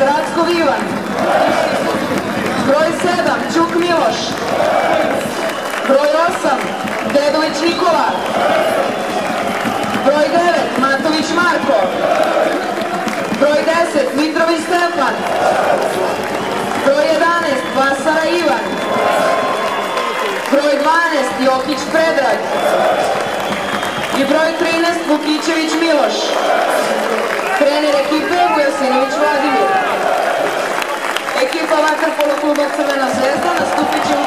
Rackov Ivan. Broj 7, Čuk Miloš. Broj 8, Dedović Nikola. Broj 9, Matović Marko. Broj 10, Mitrović Stefan. Broj 11, Vasara Ivan. Broj 12, Jokić Predrag. I broj 13, Vukićević Miloš. Trener ekipe Vujasinović Vladimir. Kluba Crvena zvezda nastupit će